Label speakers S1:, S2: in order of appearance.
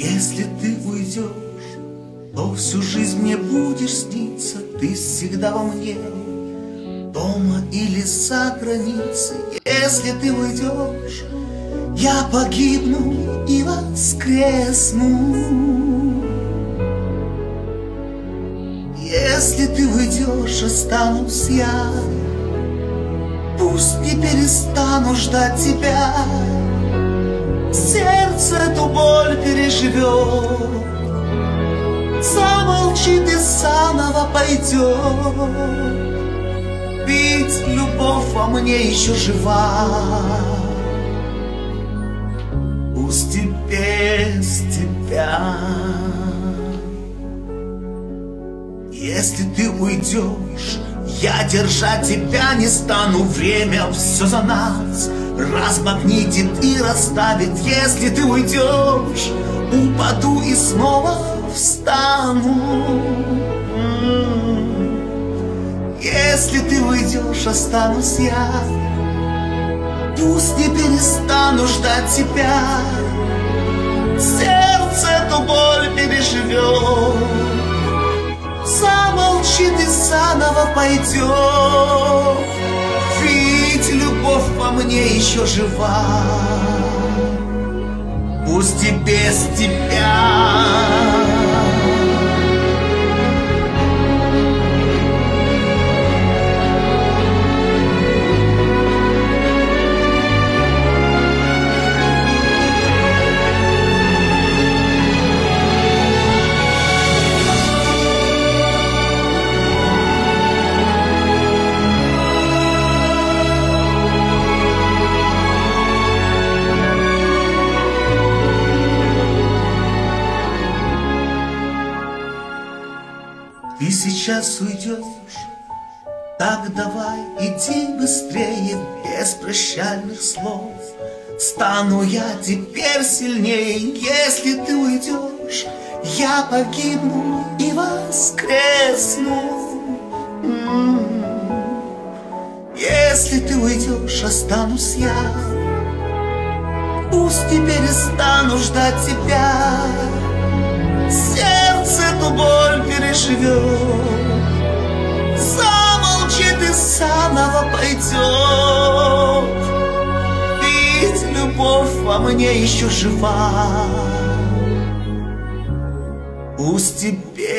S1: Если ты уйдешь, то всю жизнь мне будешь сниться, Ты всегда во мне, дома или за границей. Если ты уйдешь, я погибну и воскресну. Если ты уйдешь, останусь я, Пусть не перестану ждать тебя, Сердце эту боль переживет, Замолчит и заново пойдет. Ведь любовь во мне еще жива. Пусть и без тебя. Если ты уйдешь, я держать тебя не стану, время все за нас Размагнитит и расставит, если ты уйдешь Упаду и снова встану. Если ты уйдешь, останусь я. Пусть не перестану ждать тебя. Сердце эту боль переживет замолчит и заново пойдет. Любовь во мне еще жива, пусть и без тебя. Ты сейчас уйдешь, так давай иди быстрее, без прощальных слов. Стану я теперь сильнее, если ты уйдешь, я погибну и воскресну. М-м-м. Если ты уйдешь, останусь я. Пусть не перестану ждать тебя. Сердце эту боль переживет, пойдет. Ведь любовь во мне еще жива. Пусть и без.